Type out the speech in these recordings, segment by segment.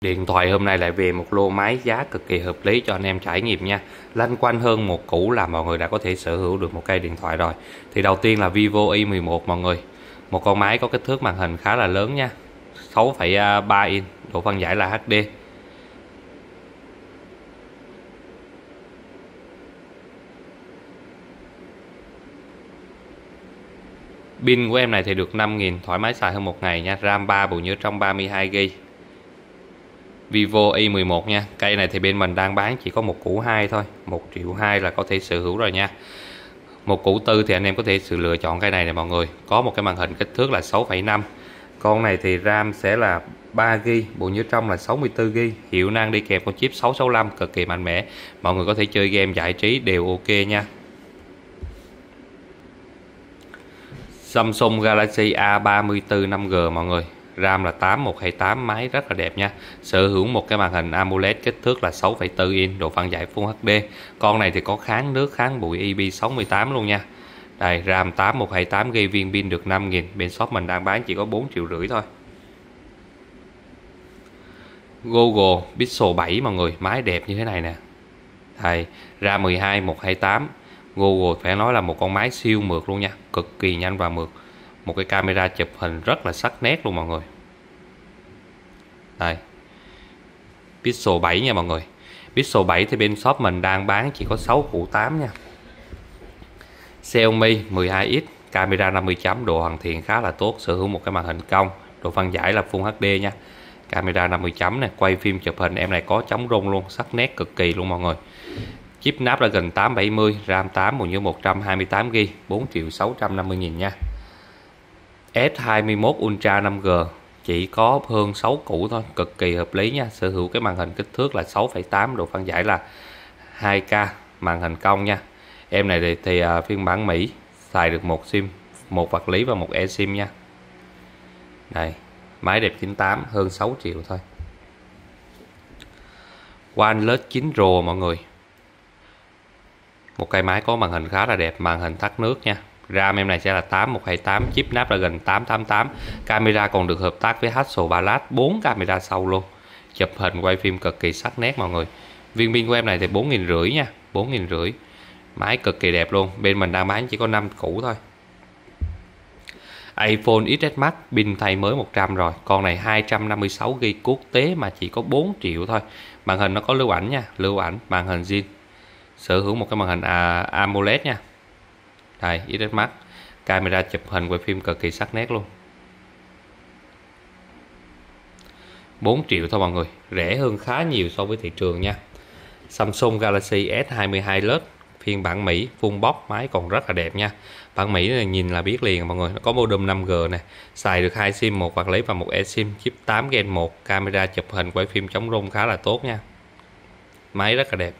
Điện thoại hôm nay lại về một lô máy giá cực kỳ hợp lý cho anh em trải nghiệm nha. Lanh quanh hơn một cũ là mọi người đã có thể sở hữu được một cây điện thoại rồi. Thì đầu tiên là Vivo i11 mọi người. Một con máy có kích thước màn hình khá là lớn nha. 6,3 inch, độ phân giải là HD Pin của em này thì được 5.000 thoải mái xài hơn một ngày nha. RAM 3 bộ nhớ trong 32GB Vivo i11 nha. Cây này thì bên mình đang bán chỉ có một củ hai thôi. Một triệu hai là có thể sở hữu rồi nha. Một củ tư thì anh em có thể sự lựa chọn cây này nè mọi người. Có một cái màn hình kích thước là 6,5 con này thì RAM sẽ là 3GB bộ nhớ trong là 64GB hiệu năng đi kèm con chip 665 cực kỳ mạnh mẽ. Mọi người có thể chơi game giải trí đều ok nha. Samsung Galaxy A34 5G mọi người. RAM là 8128 máy rất là đẹp nha. Sở hữu một cái màn hình AMOLED kích thước là 6,4 inch độ phân giải Full HD con này thì có kháng nước kháng bụi IP68 luôn nha. Đây RAM 8128 GB viên pin được 5000 bên shop mình đang bán chỉ có 4 triệu rưỡi thôi. Google Pixel 7 mọi người máy đẹp như thế này nè. Đây RAM 12 128 Google phải nói là một con máy siêu mượt luôn nha cực kỳ nhanh và mượt một cái camera chụp hình rất là sắc nét luôn mọi người. Đây. Pixel 7 nha mọi người. Pixel 7 thì bên shop mình đang bán chỉ có 6 cụ 8 nha. Xiaomi 12X camera 50 chấm, độ hoàn thiện khá là tốt, sở hữu một cái màn hình cong, độ phân giải là Full HD nha. Camera 50 chấm này quay phim chụp hình em này có chống rung luôn, sắc nét cực kỳ luôn mọi người. Chip nắp là gần 870 RAM 8 bộ nhớ 128GB 4 triệu 650 nghìn nha. S21 Ultra 5G chỉ có hơn 6 củ thôi cực kỳ hợp lý nha. Sở hữu cái màn hình kích thước là 6,8 độ phân giải là 2K màn hình cong nha. Em này thì, thì uh, phiên bản Mỹ xài được một sim một vật lý và một eSIM nha. Đây máy đẹp 98 hơn 6 triệu thôi. OnePlus 9 Pro mọi người. Một cây máy có màn hình khá là đẹp màn hình thắt nước nha. RAM em này sẽ là 8128 chip Snapdragon 888 camera còn được hợp tác với Hasselblad 4 camera sau luôn. Chụp hình quay phim cực kỳ sắc nét mọi người. Viên pin của em này thì 4.500 nha 4.500 máy cực kỳ đẹp luôn bên mình đang bán chỉ có 5 củ thôi. iPhone XS Max pin thay mới 100 rồi. Con này 256GB quốc tế mà chỉ có 4 triệu thôi. Màn hình nó có lưu ảnh nha lưu ảnh màn hình zin. Sở hữu một cái màn hình à, AMOLED nha đây XS Max camera chụp hình quay phim cực kỳ sắc nét luôn. 4 triệu thôi mọi người, rẻ hơn khá nhiều so với thị trường nha. Samsung Galaxy S22 Plus, phiên bản Mỹ, full box, máy còn rất là đẹp nha. Bản Mỹ này nhìn là biết liền mọi người, nó có modem 5G này xài được hai sim, một hoặc lấy và một eSIM chip 8 Gen 1 camera chụp hình quay phim chống rung khá là tốt nha. Máy rất là đẹp.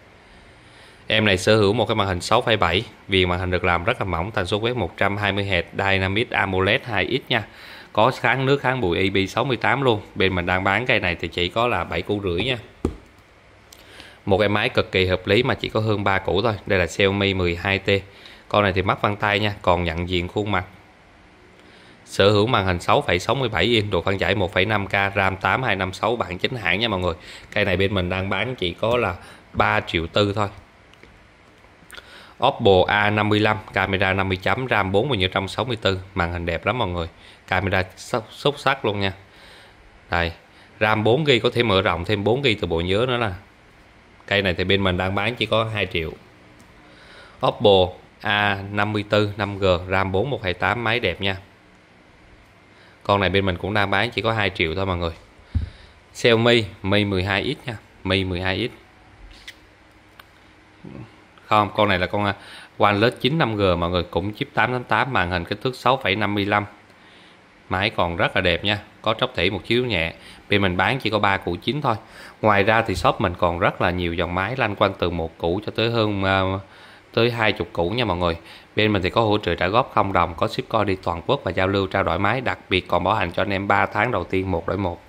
Em này sở hữu một cái màn hình 6.7 Viền màn hình được làm rất là mỏng Tần số quét 120Hz Dynamic AMOLED 2X nha. Có kháng nước kháng bụi IP68 luôn. Bên mình đang bán cây này thì chỉ có là 7 củ rưỡi nha. Một cái máy cực kỳ hợp lý mà chỉ có hơn 3 củ thôi. Đây là Xiaomi 12T Con này thì mắt vân tay nha Còn nhận diện khuôn mặt. Sở hữu màn hình 6,67 inch, độ phân giải 1,5K, RAM 8256 bản chính hãng nha mọi người. Cây này bên mình đang bán chỉ có là 3 triệu tư thôi. Oppo A55, camera 50 chấm, RAM 4 và như 164 màn hình đẹp lắm mọi người. Camera xuất sắc luôn nha. Đây, RAM 4GB có thể mở rộng thêm 4GB từ bộ nhớ nữa là cây này thì bên mình đang bán chỉ có 2 triệu. Oppo A54 5G RAM 4128 máy đẹp nha. Con này bên mình cũng đang bán chỉ có 2 triệu thôi mọi người. Xiaomi Mi 12X nha, Mi 12X không con này là con OnePlus 9 5G mọi người cũng chip 888 màn hình kích thước 6,55 máy còn rất là đẹp nha có tróc thỉ một chiếu nhẹ bên mình bán chỉ có 3 củ chín thôi. Ngoài ra thì shop mình còn rất là nhiều dòng máy lanh quanh từ một củ cho tới hơn uh, tới hai chục củ nha mọi người. Bên mình thì có hỗ trợ trả góp không đồng có ship coi đi toàn quốc và giao lưu trao đổi máy đặc biệt còn bảo hành cho anh em 3 tháng đầu tiên một đổi một.